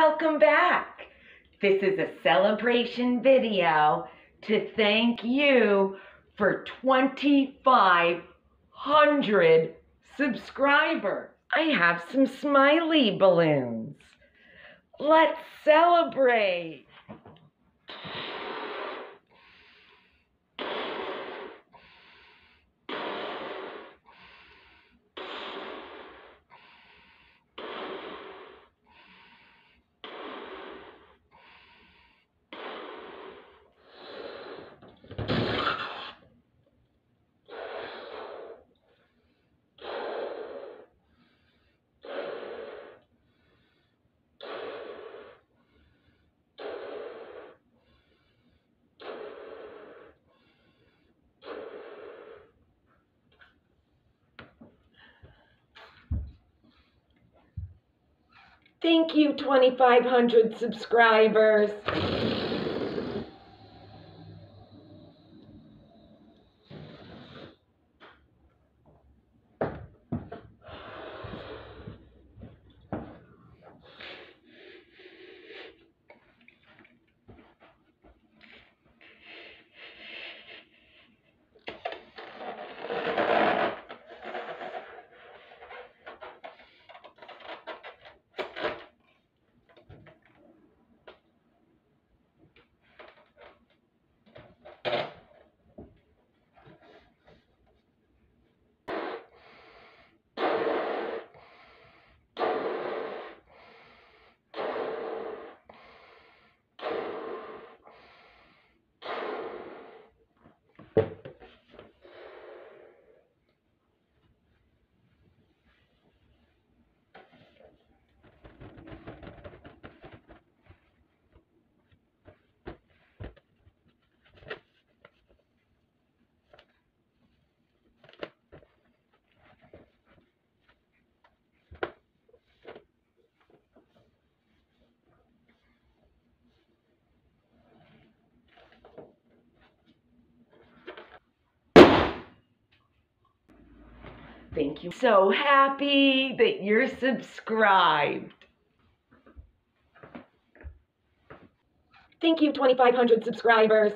Welcome back. This is a celebration video to thank you for 2,500 subscribers. I have some smiley balloons. Let's celebrate. Thank you, 2,500 subscribers. Thank you. So happy that you're subscribed. Thank you, 2,500 subscribers.